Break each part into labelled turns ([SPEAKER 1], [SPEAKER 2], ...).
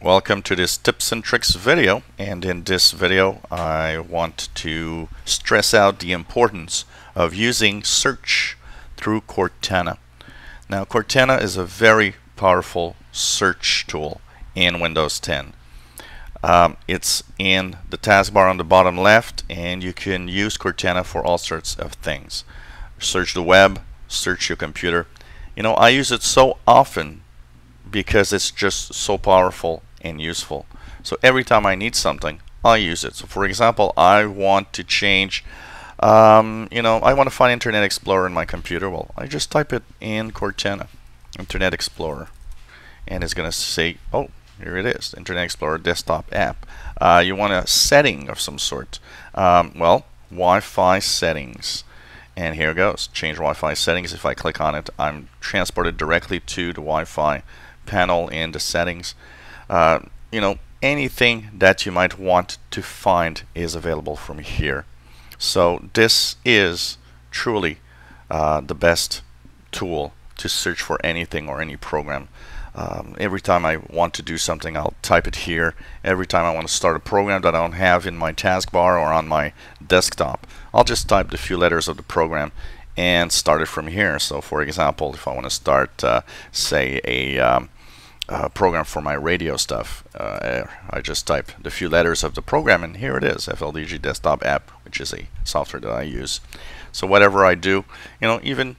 [SPEAKER 1] Welcome to this tips and tricks video and in this video I want to stress out the importance of using search through Cortana. Now Cortana is a very powerful search tool in Windows 10. Um, it's in the taskbar on the bottom left and you can use Cortana for all sorts of things. Search the web, search your computer. You know I use it so often because it's just so powerful and useful. So every time I need something, I use it. So for example, I want to change, um, you know, I want to find Internet Explorer in my computer. Well, I just type it in Cortana, Internet Explorer, and it's going to say, oh, here it is, Internet Explorer desktop app. Uh, you want a setting of some sort. Um, well, Wi-Fi settings. And here it goes. Change Wi-Fi settings. If I click on it, I'm transported directly to the Wi-Fi panel in the settings. Uh, you know, anything that you might want to find is available from here. So this is truly uh, the best tool to search for anything or any program. Um, every time I want to do something, I'll type it here. Every time I want to start a program that I don't have in my taskbar or on my desktop, I'll just type the few letters of the program and start it from here. So for example, if I want to start, uh, say, a um, uh, program for my radio stuff. Uh, I just type the few letters of the program and here it is, Fldigi Desktop App, which is a software that I use. So whatever I do, you know, even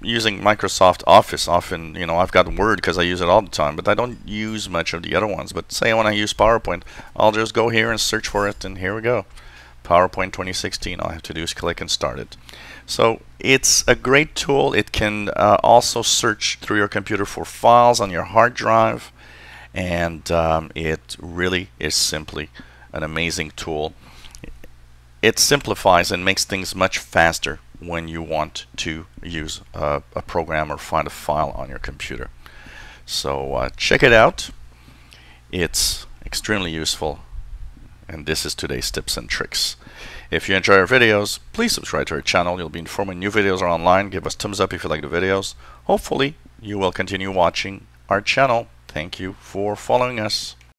[SPEAKER 1] using Microsoft Office, often, you know, I've got Word because I use it all the time, but I don't use much of the other ones. But say when I use PowerPoint, I'll just go here and search for it and here we go. PowerPoint 2016. All I have to do is click and start it. So it's a great tool. It can uh, also search through your computer for files on your hard drive and um, it really is simply an amazing tool. It simplifies and makes things much faster when you want to use a, a program or find a file on your computer. So uh, check it out. It's extremely useful and this is today's tips and tricks. If you enjoy our videos, please subscribe to our channel. You'll be informed when new videos are online. Give us thumbs up if you like the videos. Hopefully, you will continue watching our channel. Thank you for following us.